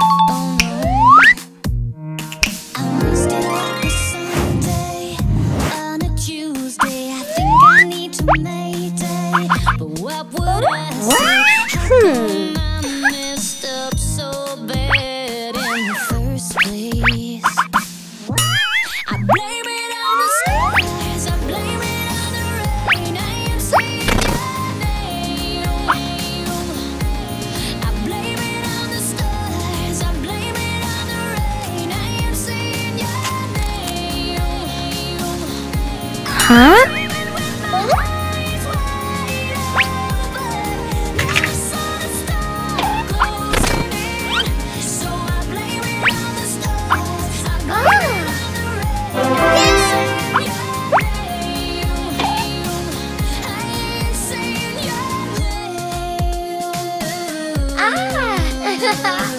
you Ha